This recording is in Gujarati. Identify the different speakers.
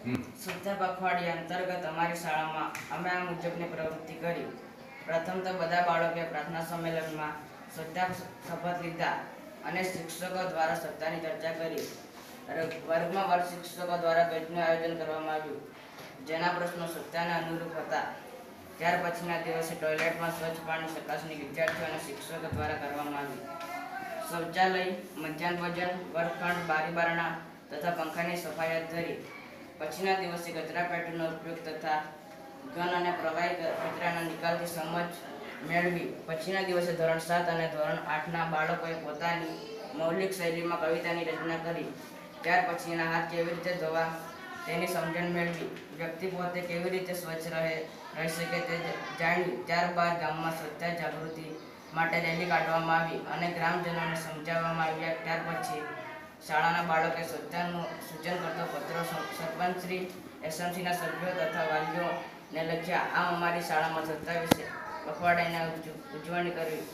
Speaker 1: સ્વચ્છતા પખવાડિયા અંતર્ગત અમારી શાળામાં અમે આ મુજબની પ્રવૃત્તિ કરી. પ્રથમ તો બધા બાળકોએ પ્રાર્થના સંમેલનમાં સ્વચ્છતા શપથ લીધા અને શિક્ષકો દ્વારા સ્વચ્છતાની ચર્ચા કરી. વર્ગમાં વર્ગ શિક્ષકો દ્વારા ભેટનું આયોજન કરવામાં આવ્યું, જેના પ્રશ્નો સ્વચ્છતાને અનુરૂપ હતા. ત્યાર પછીના દિવસે ટોયલેટમાં સ્વચ્છ પાણી ચકાસણી વિદ્યાર્થીઓ અને શિક્ષકો દ્વારા કરવામાં આવી. શૌચાલય, મધ્યાહન ભોજન, વર્ગખંડ, બારી બારણા તથા પંખાની સફાઈ હાથ ધરી. પછીના દિવસે કચરા પેટીનો ઉપયોગ તથા ઘન અને પ્રવાહી કચરાના નિકાલથી સમજ મેળવી. પછીના દિવસે ધોરણ સાત અને ધોરણ આઠના બાળકોએ પોતાની મૌલિક શૈલીમાં કવિતાની રચના કરી. ત્યાર પછીના હાથ કેવી રીતે ધોવા તેની સમજણ મેળવી. વ્યક્તિ પોતે કેવી રીતે સ્વચ્છ રહે, રહી શકે તે જાણ્યું ત્યારબાદ ગામમાં સ્વચ્છતા જાગૃતિ માટે રેલી કાઢવામાં આવી અને ગ્રામજનોને સમજાવવામાં આવ્યા. ત્યાર પછી શાળાના બાળકે સ્વચ્છતાનું સૂચન સરપંચશ્રી એસએમસીના સભ્યો તથા વાલીઓને લખ્યા આમ અમારી શાળામાં વિશે પખવાડિયાની ઉજવણી કરવી.